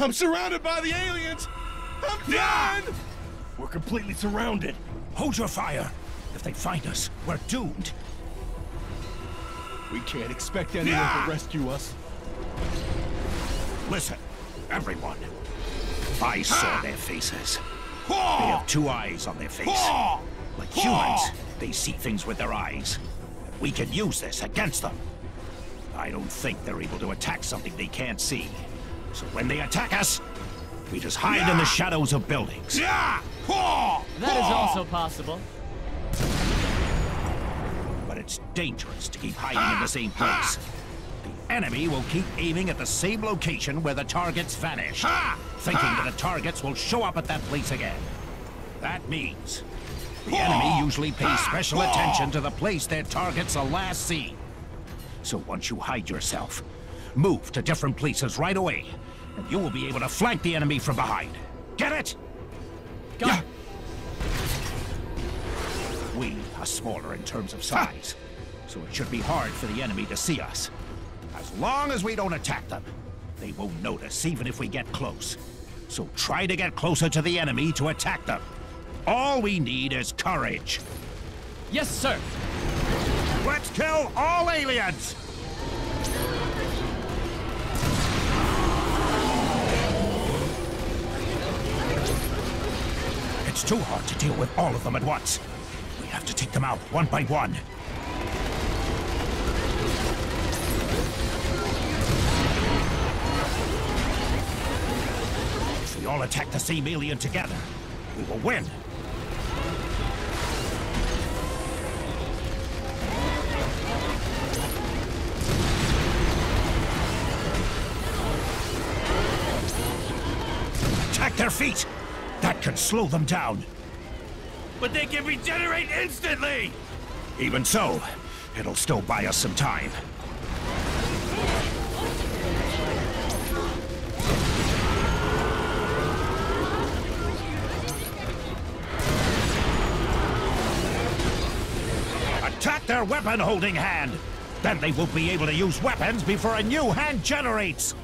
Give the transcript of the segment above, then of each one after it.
I'm surrounded by the aliens! I'm done! We're completely surrounded. Hold your fire. If they find us, we're doomed. We can't expect anyone Yeah. to rescue us. Listen, everyone. I saw their faces. They have two eyes on their face. Like humans, they see things with their eyes. We can use this against them. I don't think they're able to attack something they can't see. So when they attack us, we just hide in the shadows of buildings. That is also possible. But it's dangerous to keep hiding in the same place. The enemy will keep aiming at the same location where the targets vanish, thinking that the targets will show up at that place again. That means the enemy usually pays special attention to the place their targets are last seen. So once you hide yourself, move to different places right away, and you will be able to flank the enemy from behind. Get it? Got it. We are smaller in terms of size, so it should be hard for the enemy to see us. As long as we don't attack them, they won't notice even if we get close. So try to get closer to the enemy to attack them. All we need is courage. Yes, sir. Let's kill all aliens! Too hard to deal with all of them at once. We have to take them out one by one. If we all attack the same alien together, we will win. Attack their feet! Can slow them down. But they can regenerate instantly! Even so, it'll still buy us some time. Attack their weapon-holding hand! Then they won't be able to use weapons before a new hand generates!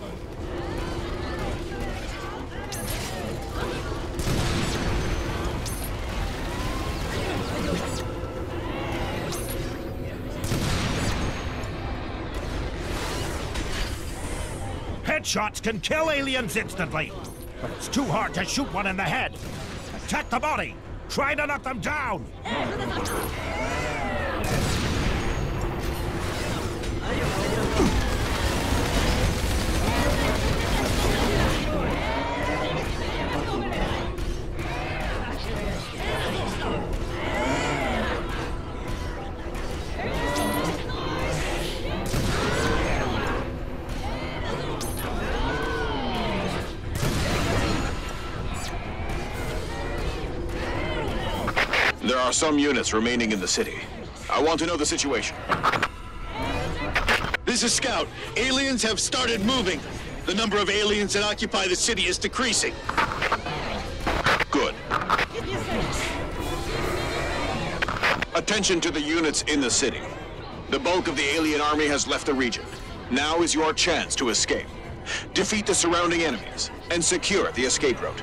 Headshots can kill aliens instantly, but it's too hard to shoot one in the head. Attack the body! Try to knock them down! Are some units remaining in the city. I want to know the situation. This is Scout. Aliens have started moving. The number of aliens that occupy the city is decreasing. Good. Attention to the units in the city. The bulk of the alien army has left the region. Now is your chance to escape. Defeat the surrounding enemies and secure the escape route.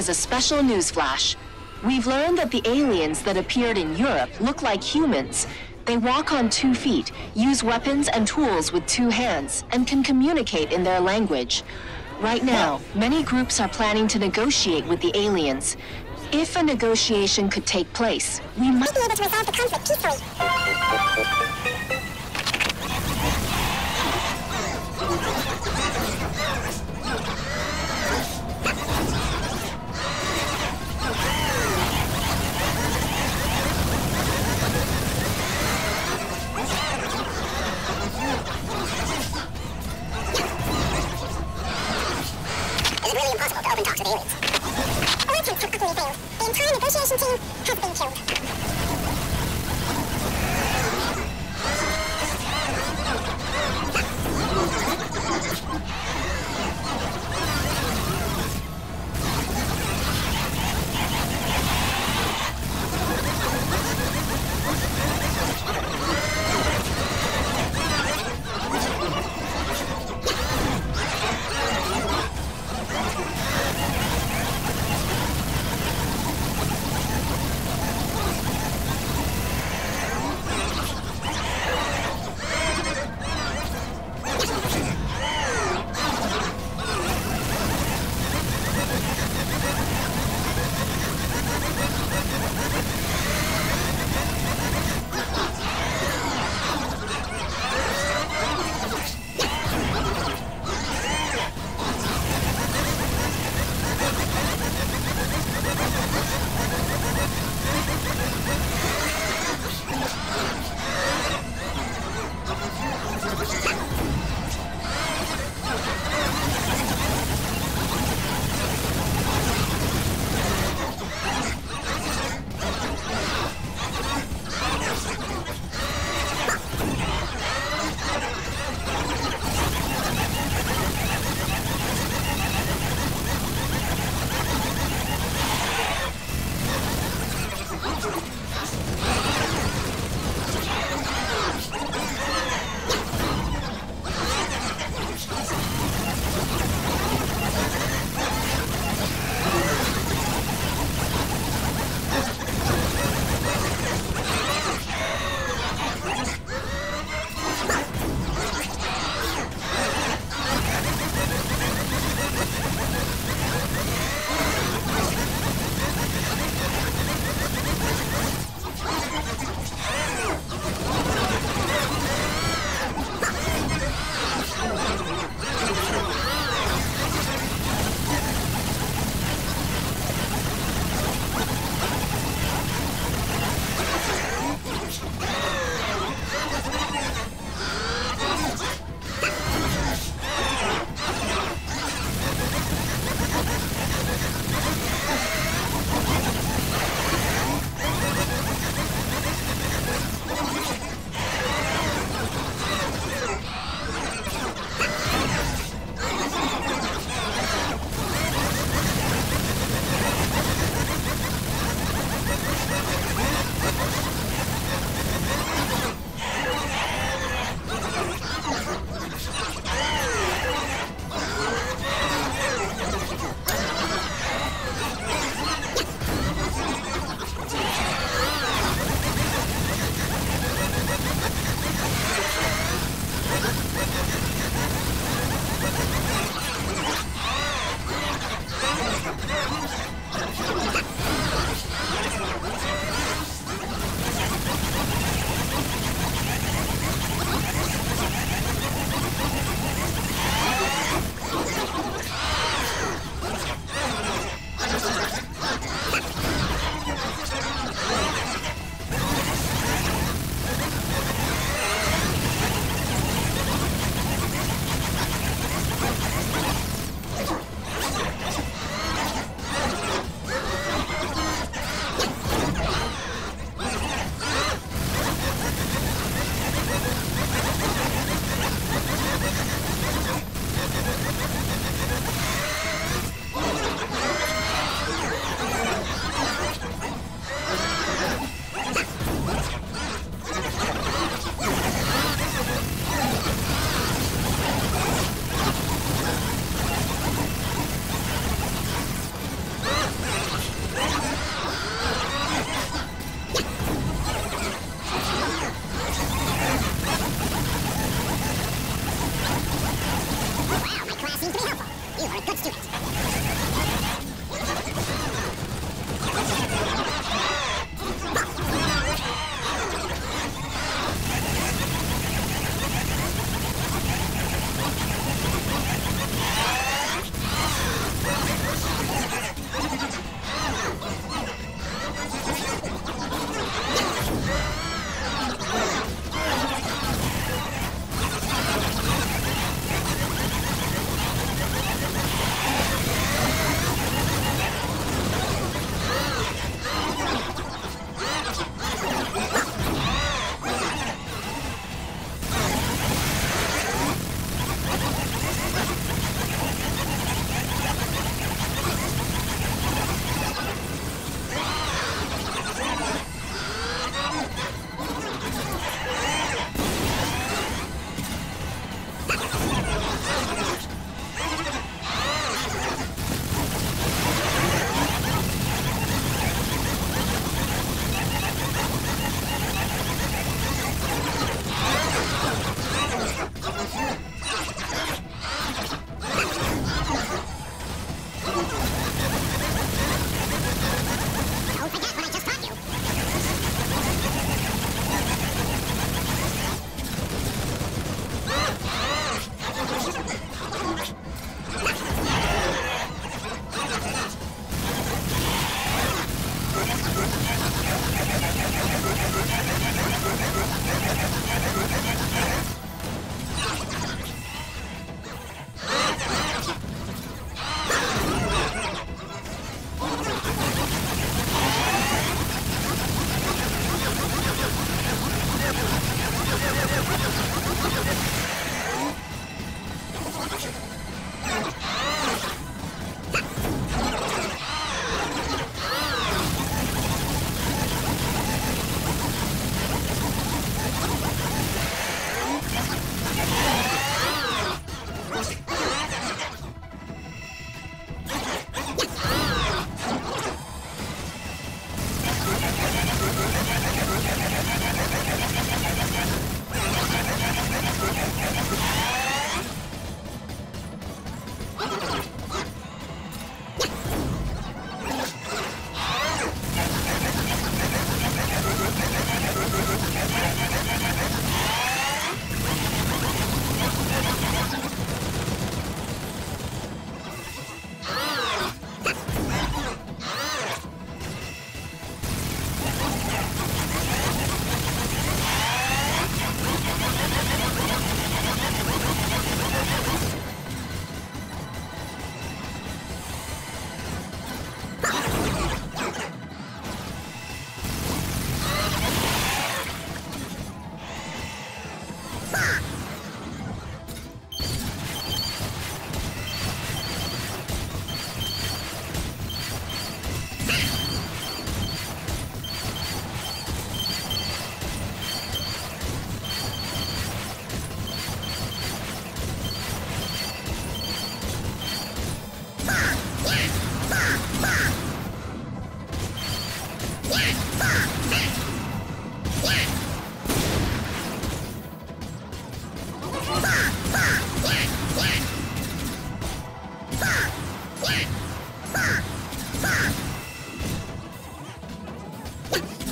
Is a special news flash. We've learned that the aliens that appeared in Europe look like humans. They walk on two feet, use weapons and tools with two hands, and can communicate in their language. Right now, many groups are planning to negotiate with the aliens. If a negotiation could take place, we might be able to resolve the conflict peacefully.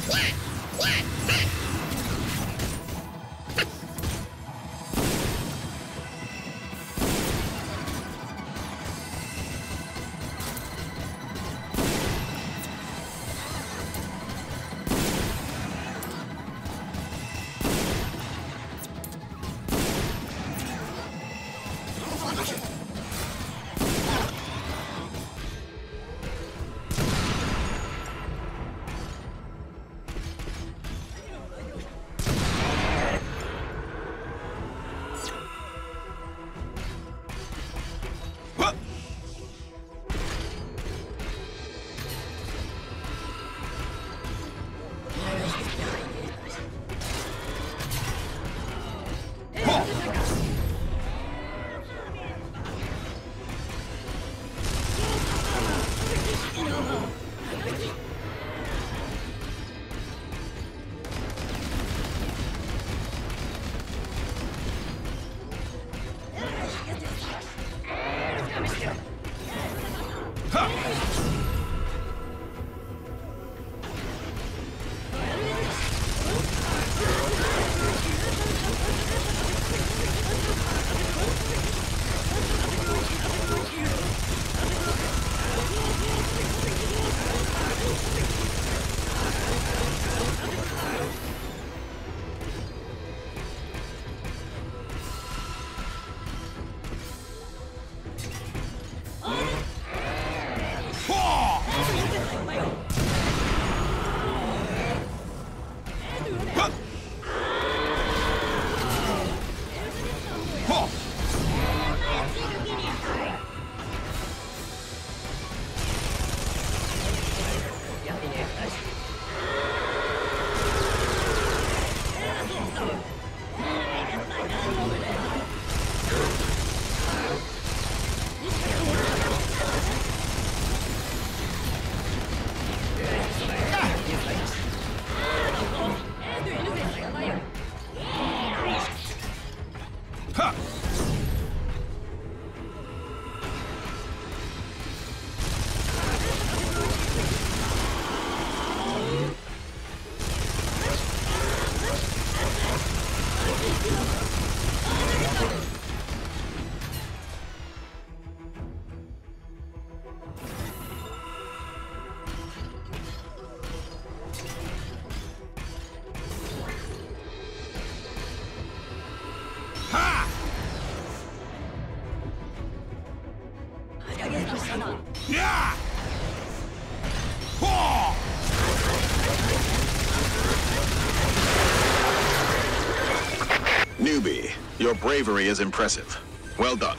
What? What? はっ。Yeah! Newbie, your bravery is impressive. Well done.